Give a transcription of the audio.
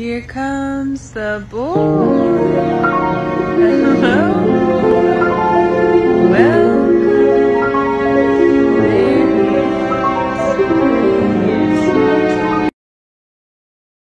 Here comes the boy.